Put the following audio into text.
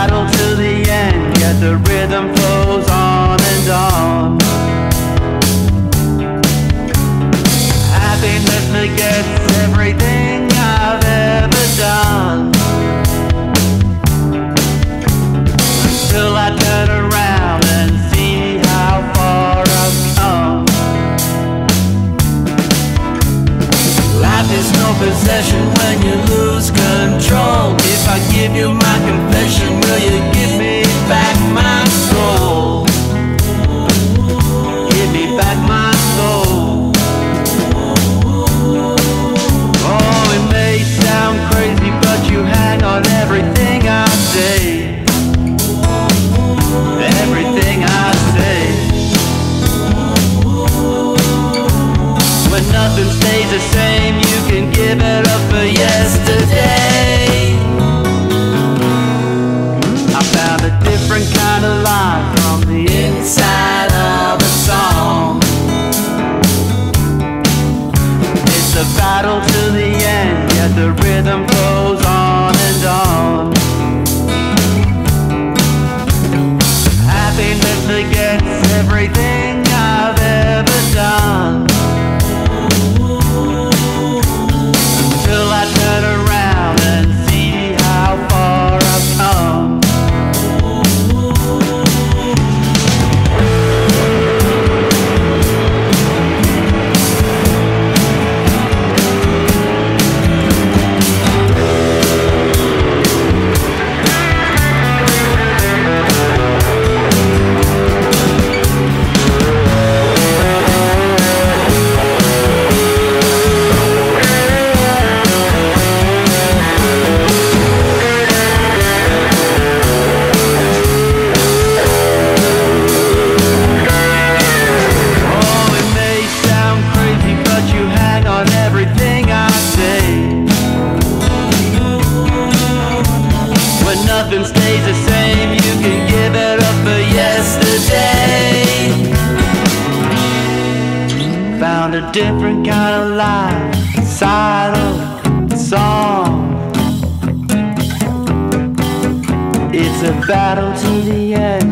battle till the end, yet the rhythm flows on and on. Happiness begets everything I've ever done. Until I turn around and see how far I've come. Life is no possession when you lose control. If I give you my will you give me back my soul? Give me back my soul. Oh, it may sound crazy, but you hang on everything I say. Everything I say. When nothing stays the same, you can give it up for yesterday. Battle to the end, yet the rhythm goes nothing stays the same, you can give it up for yesterday. Found a different kind of life inside of song. It's a battle to the end,